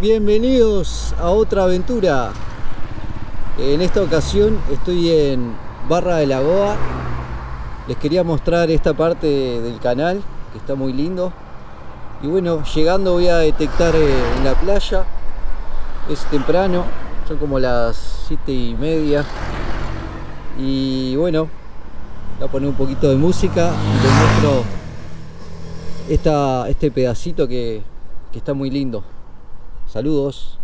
bienvenidos a otra aventura. En esta ocasión estoy en Barra de la Goa. Les quería mostrar esta parte del canal, que está muy lindo. Y bueno, llegando voy a detectar eh, en la playa. Es temprano, son como las 7 y media. Y bueno, voy a poner un poquito de música y les muestro esta, este pedacito que, que está muy lindo. Saludos.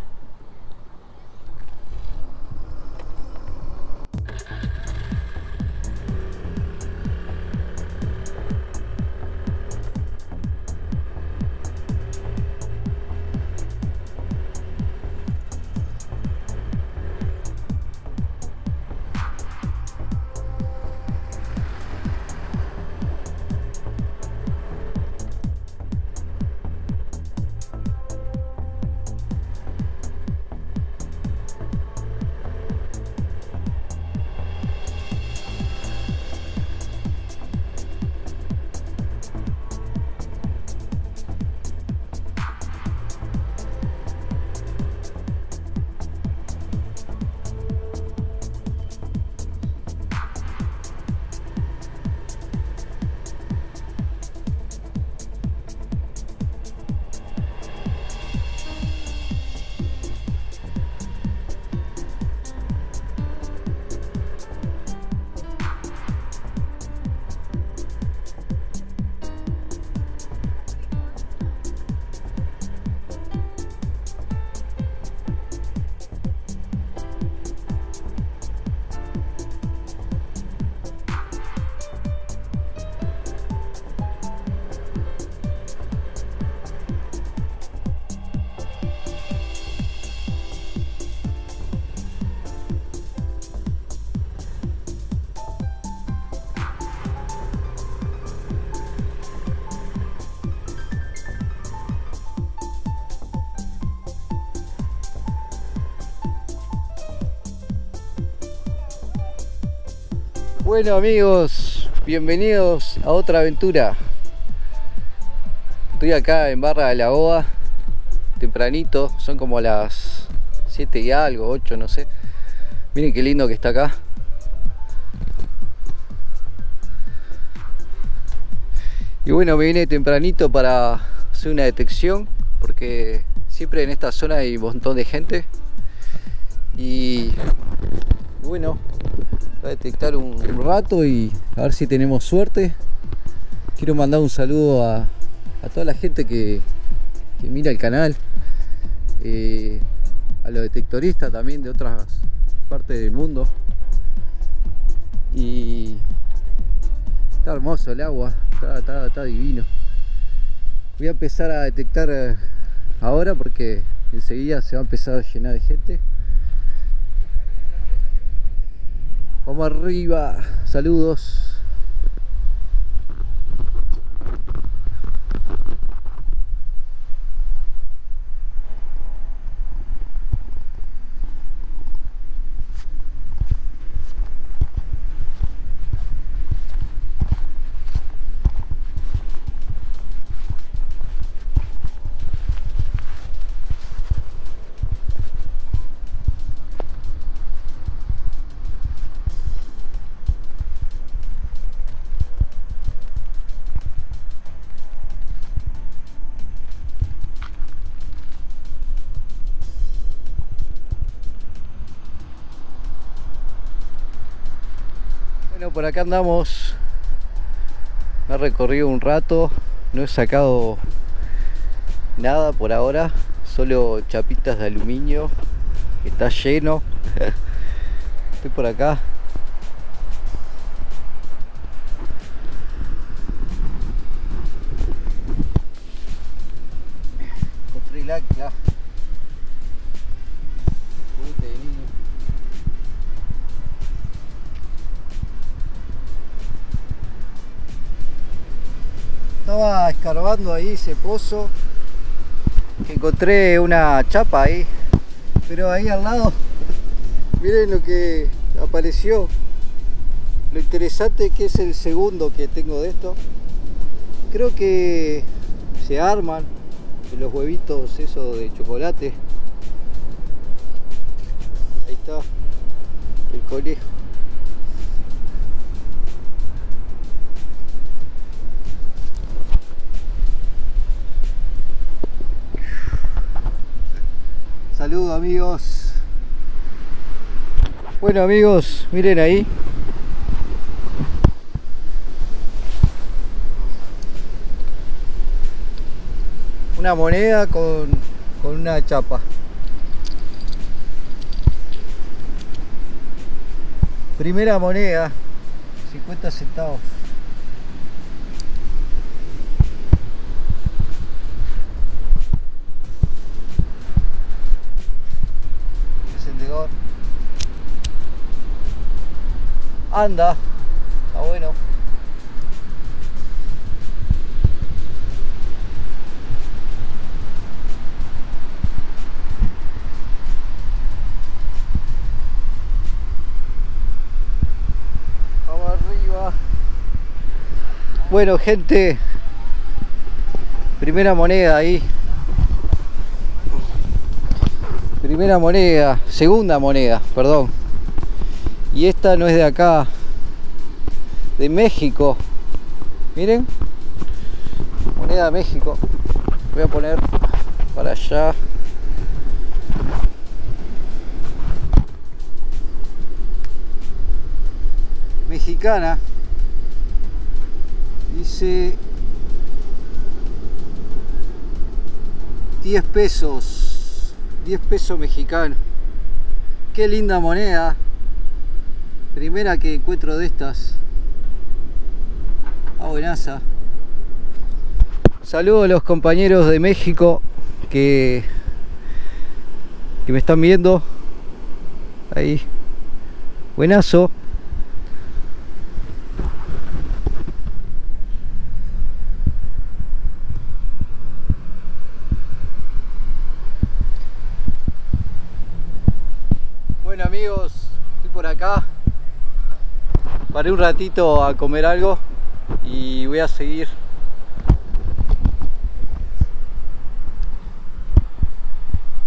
Bueno amigos, bienvenidos a otra aventura. Estoy acá en Barra de la Goa, tempranito, son como las 7 y algo, 8, no sé. Miren qué lindo que está acá. Y bueno, me vine tempranito para hacer una detección, porque siempre en esta zona hay un montón de gente. Y bueno, a detectar un, rato y a ver si tenemos suerte. Quiero mandar un saludo a, toda la gente que, mira el canal, eh, a los detectoristas también de otras partes del mundo. Y está hermoso el agua, está, divino. Voy a empezar a detectar eh, ahora porque enseguida se va a empezar a llenar de gente. Vamos arriba. Saludos. Por acá andamos. He recorrido un rato, no he sacado nada por ahora, solo chapitas de aluminio. Está lleno. Estoy por acá. Encontré el estaba escarbando ahí ese pozo que encontré una chapa ahí. Pero ahí al lado miren lo que apareció. Lo interesante que es el segundo que tengo de esto. Creo que se arman los huevitos esos de chocolate. Ahí está el conejo. Saludos amigos. Bueno amigos, miren ahí. Una moneda con, con una chapa. Primera moneda, 50 centavos. Anda. Está bueno. Vamos arriba. Bueno, gente. Primera moneda ahí. Primera moneda, segunda moneda, perdón. Y esta no es de acá, de México. Miren, moneda de México. Voy a poner para allá. Mexicana. Dice 10 pesos. 10 pesos mexicanos. Qué linda moneda. Primera que encuentro de estas. Ah, buenaza. Saludos a los compañeros de México que, que me están viendo. Ahí. Buenazo. Bueno amigos, estoy por acá. Paré un ratito a comer algo y voy a seguir.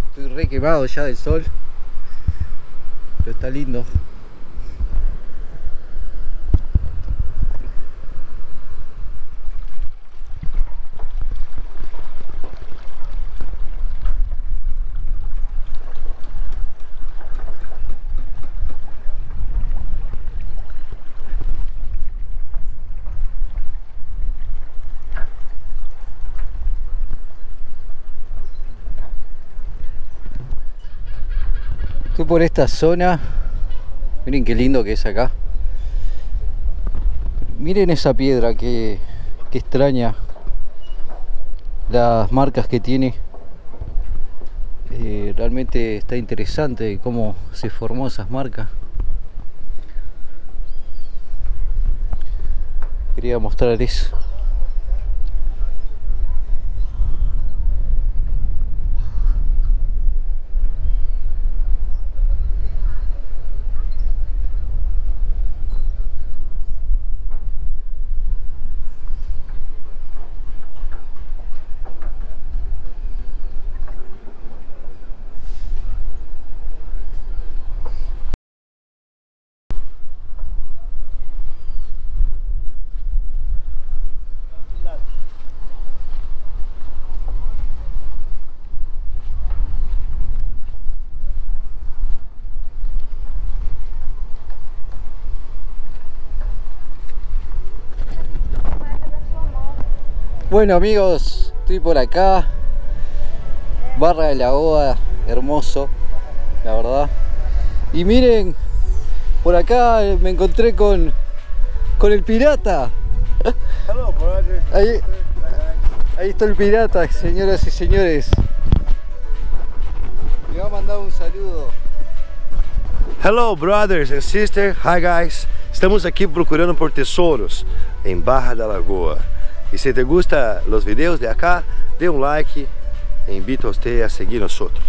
Estoy re quemado ya del sol. Pero está lindo. Estoy por esta zona. Miren qué lindo que es acá. Miren esa piedra, que, extraña. Las marcas que tiene. Eh, realmente está interesante cómo se formó esas marcas. Quería mostrar eso. Bueno amigos, estoy por acá. Barra de la Oa, hermoso, la verdad. Y miren, por acá me encontré con, con el pirata. Ahí, ahí está el pirata, señoras y señores. Le va a mandar un saludo. Hello, brothers and sisters. Hi, guys. Estamos aqui procurando por tesouros em Barra da Lagoa. E se te gusta los vídeos, de acá, de um like e invito a você a seguir nosotros.